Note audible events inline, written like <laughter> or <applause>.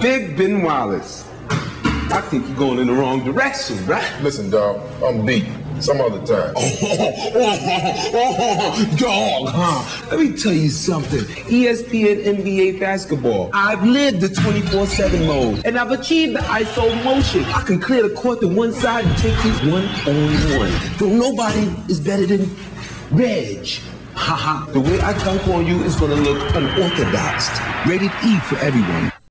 Big Ben Wallace. I think you're going in the wrong direction, right? Listen, dog, I'm beat. Some other time. Oh, <laughs> oh, oh, dog, huh? Let me tell you something. ESPN NBA basketball. I've lived the 24-7 mode, and I've achieved the ISO motion. I can clear the court to one side and take you one on one. Though nobody is better than Reg. Haha. the way I dunk on you is gonna look unorthodox. Rated E for everyone.